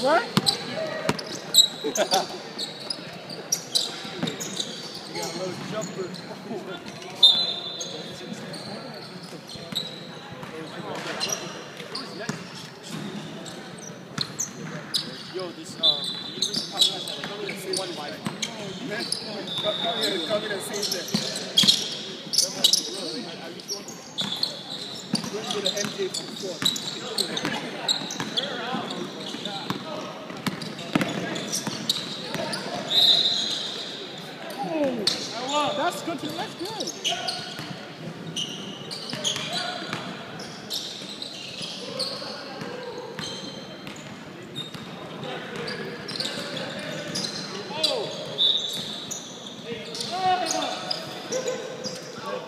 Yo, this um, the University podcast has like one Wi-Fi. Come here, come here and say that. Go to the MJ from Ford. That's good. That's good.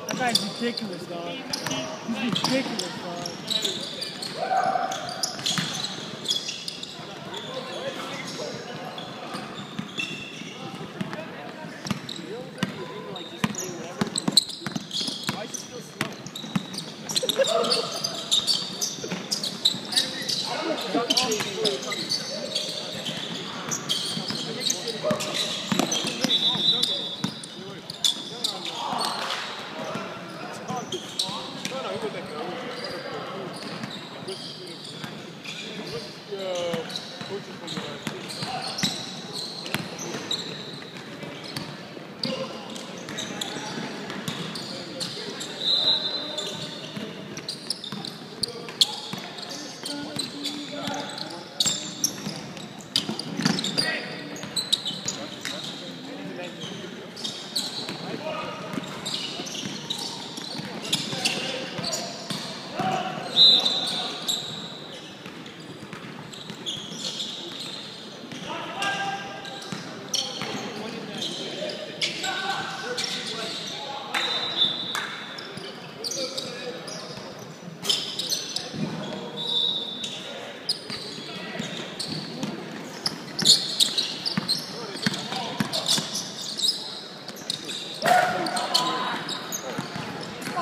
That guy's ridiculous, dog. He's ridiculous, э, очень помогает.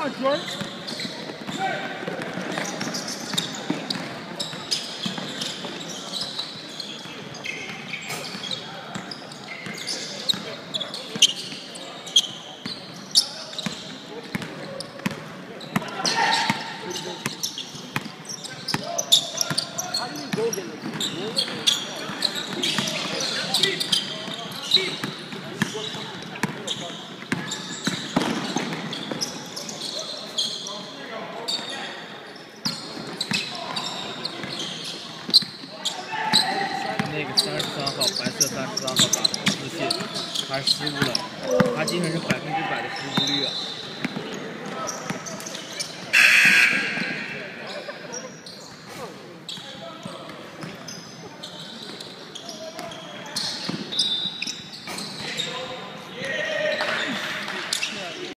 On, George. 个三十三号，白色三十三号打的自信，还失误了，他今天是百分之百的失误率啊。